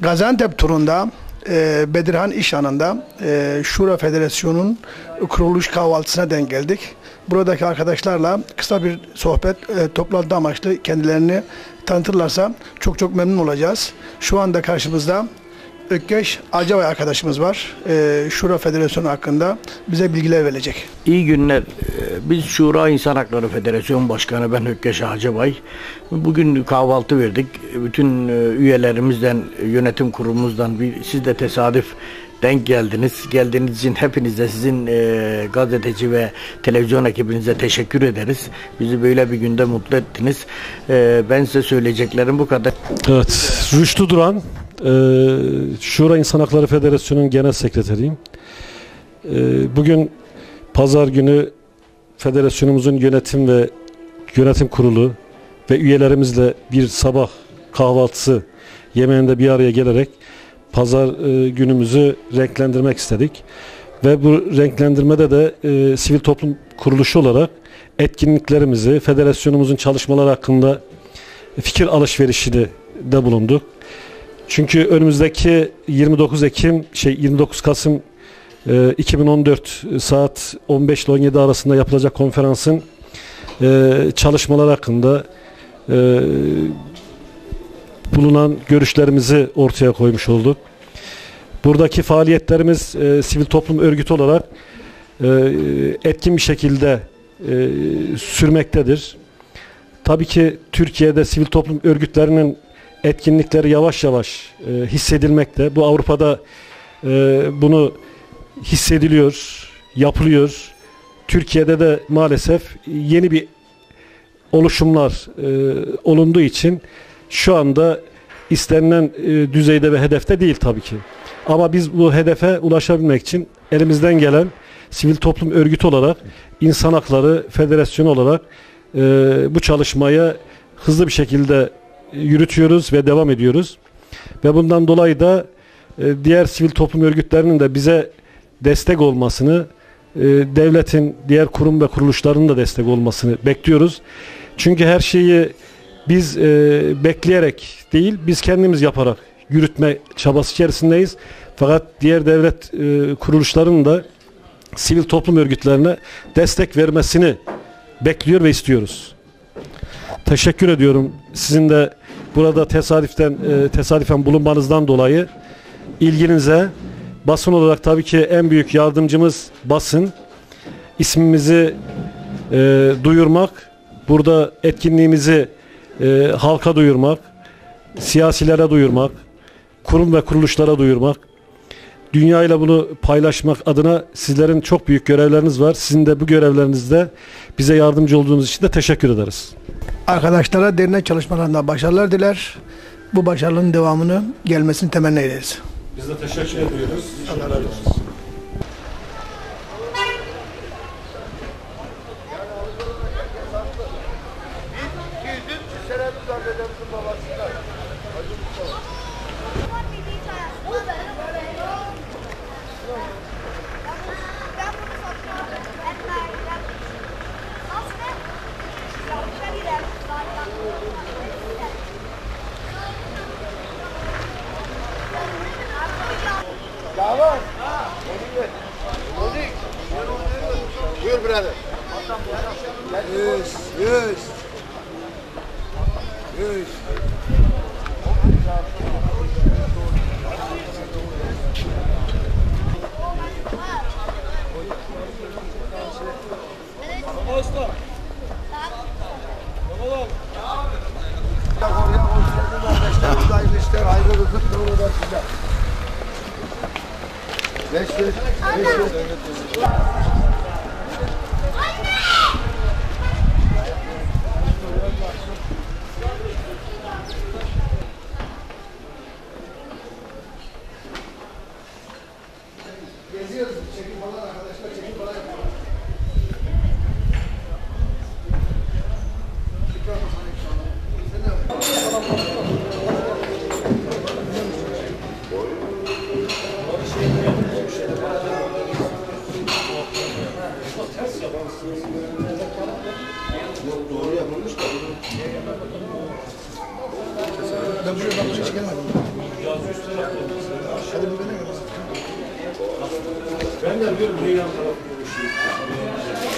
Gaziantep turunda e, Bedirhan İşhan'ında e, Şura Federasyonu'nun kuruluş kahvaltısına denk geldik. Buradaki arkadaşlarla kısa bir sohbet, e, toplantı amaçlı kendilerini tanıtırlarsa çok çok memnun olacağız. Şu anda karşımızda Ökkeş Acabay arkadaşımız var. E, Şura Federasyonu hakkında bize bilgiler verecek. İyi günler. Ee, Biz Şura İnsan Hakları Federasyon Başkanı ben Hökkeş Hacabay. Bugün kahvaltı verdik. Bütün e, üyelerimizden, yönetim kurulumuzdan bir, siz de tesadüf denk geldiniz. Geldiğiniz için hepinize sizin e, gazeteci ve televizyon ekibinize teşekkür ederiz. Bizi böyle bir günde mutlu ettiniz. E, ben size söyleyeceklerim bu kadar. Evet, Rüştü Duran, Şura İnsan Hakları Federasyonu'nun genel sekreteriyim. E, bugün pazar günü federasyonumuzun yönetim ve yönetim kurulu ve üyelerimizle bir sabah kahvaltısı yemeğinde bir araya gelerek pazar e, günümüzü renklendirmek istedik. Ve bu renklendirmede de e, sivil toplum kuruluşu olarak etkinliklerimizi, federasyonumuzun çalışmaları hakkında fikir alışverişini de bulunduk. Çünkü önümüzdeki 29 Ekim şey 29 Kasım e, 2014 saat 15 ile 17 arasında yapılacak konferansın e, çalışmalar hakkında e, bulunan görüşlerimizi ortaya koymuş olduk. Buradaki faaliyetlerimiz e, sivil toplum örgütü olarak e, etkin bir şekilde e, sürmektedir. Tabii ki Türkiye'de sivil toplum örgütlerinin etkinlikleri yavaş yavaş e, hissedilmekte. Bu Avrupa'da e, bunu hissediliyor, yapılıyor. Türkiye'de de maalesef yeni bir oluşumlar e, olunduğu için şu anda istenilen e, düzeyde ve hedefte değil tabii ki. Ama biz bu hedefe ulaşabilmek için elimizden gelen sivil toplum örgütü olarak insan hakları federasyonu olarak e, bu çalışmaya hızlı bir şekilde yürütüyoruz ve devam ediyoruz. Ve bundan dolayı da e, diğer sivil toplum örgütlerinin de bize destek olmasını, e, devletin diğer kurum ve kuruluşlarının da destek olmasını bekliyoruz. Çünkü her şeyi biz e, bekleyerek değil, biz kendimiz yaparak yürütme çabası içerisindeyiz. Fakat diğer devlet kuruluşlarının da sivil toplum örgütlerine destek vermesini bekliyor ve istiyoruz. Teşekkür ediyorum. Sizin de burada tesadüften e, tesadüfen bulunmanızdan dolayı ilginize basın olarak tabii ki en büyük yardımcımız basın. İsmimizi e, duyurmak, burada etkinliğimizi e, halka duyurmak, siyasilere duyurmak, kurum ve kuruluşlara duyurmak, dünya ile bunu paylaşmak adına sizlerin çok büyük görevleriniz var. Sizin de bu görevlerinizde bize yardımcı olduğunuz için de teşekkür ederiz. Arkadaşlara dernek çalışmalarında başarılar diler. Bu başarının devamını gelmesini temenni ederiz. Biz de teşekkür ediyoruz. Allah razı olsun. Buyur birader. Yüz, yüz. Yüz. Hayırlı işler, hayırlı rızık yolu da size. Beş yüz, beş yüz. Ben buraya bakmış hiç gelmedim. Hadi bir ben de diyorum Reyhan tarafı.